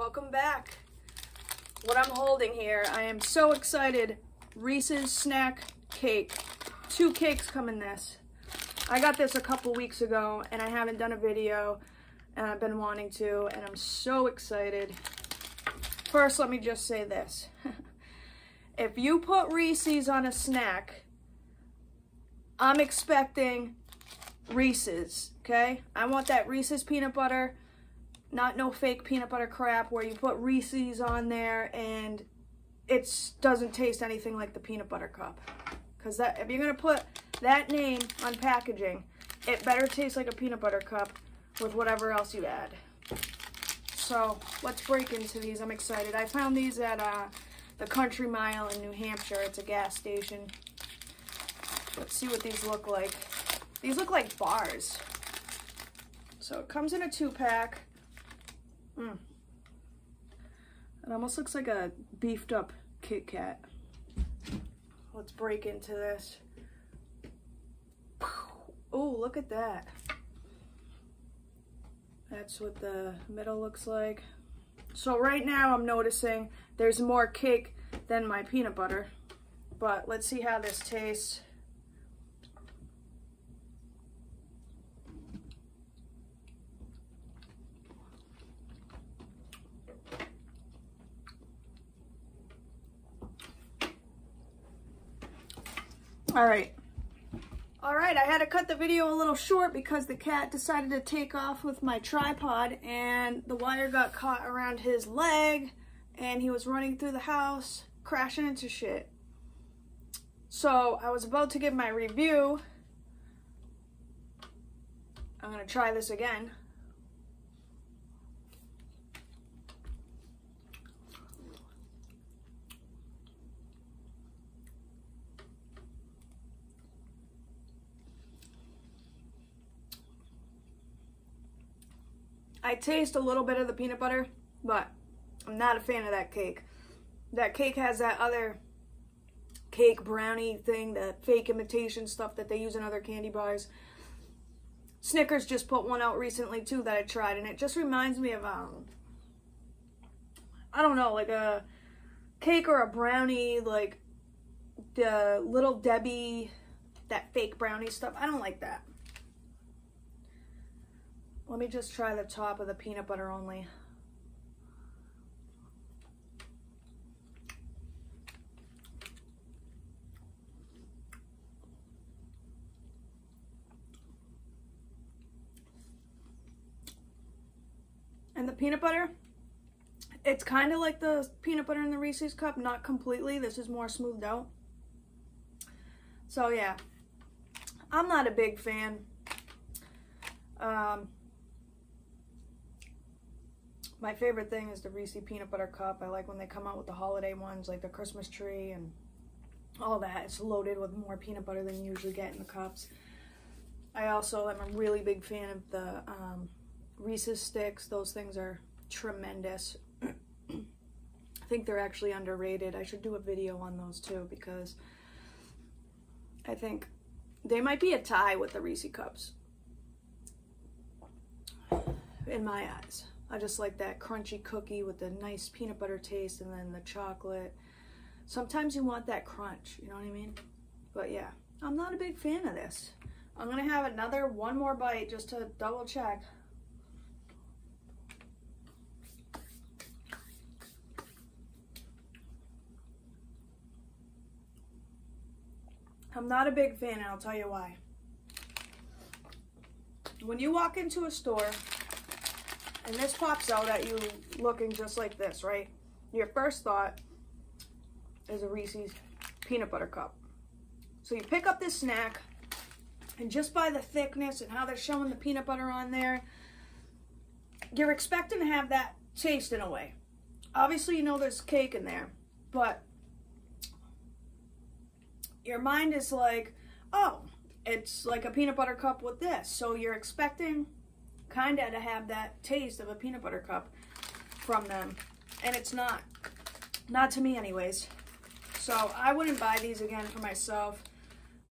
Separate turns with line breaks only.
welcome back. What I'm holding here, I am so excited. Reese's Snack Cake. Two cakes come in this. I got this a couple weeks ago and I haven't done a video and I've been wanting to and I'm so excited. First, let me just say this. if you put Reese's on a snack, I'm expecting Reese's, okay? I want that Reese's peanut butter not no fake peanut butter crap where you put Reese's on there and it doesn't taste anything like the peanut butter cup. Because that if you're going to put that name on packaging, it better taste like a peanut butter cup with whatever else you add. So let's break into these. I'm excited. I found these at uh, the Country Mile in New Hampshire. It's a gas station. Let's see what these look like. These look like bars. So it comes in a two pack. Mm. It almost looks like a beefed up Kit Kat. Let's break into this. Oh, look at that. That's what the middle looks like. So right now I'm noticing there's more cake than my peanut butter. But let's see how this tastes. All right. All right, I had to cut the video a little short because the cat decided to take off with my tripod and the wire got caught around his leg and he was running through the house, crashing into shit. So I was about to give my review. I'm gonna try this again. I taste a little bit of the peanut butter, but I'm not a fan of that cake. That cake has that other cake brownie thing, the fake imitation stuff that they use in other candy bars. Snickers just put one out recently too that I tried, and it just reminds me of um, I don't know, like a cake or a brownie, like the little Debbie, that fake brownie stuff. I don't like that. Let me just try the top of the peanut butter only. And the peanut butter, it's kind of like the peanut butter in the Reese's cup, not completely. This is more smoothed out. So yeah, I'm not a big fan. Um, my favorite thing is the Reese peanut butter cup. I like when they come out with the holiday ones, like the Christmas tree and all that. It's loaded with more peanut butter than you usually get in the cups. I also am a really big fan of the um, Reese's sticks. Those things are tremendous. I think they're actually underrated. I should do a video on those too because I think they might be a tie with the Reese cups in my eyes. I just like that crunchy cookie with the nice peanut butter taste and then the chocolate. Sometimes you want that crunch, you know what I mean? But yeah, I'm not a big fan of this. I'm gonna have another one more bite just to double check. I'm not a big fan and I'll tell you why. When you walk into a store and this pops out at you looking just like this, right? Your first thought is a Reese's peanut butter cup. So you pick up this snack, and just by the thickness and how they're showing the peanut butter on there, you're expecting to have that taste in a way. Obviously, you know there's cake in there, but your mind is like, oh, it's like a peanut butter cup with this. So you're expecting kind of to have that taste of a peanut butter cup from them. And it's not. Not to me anyways. So I wouldn't buy these again for myself.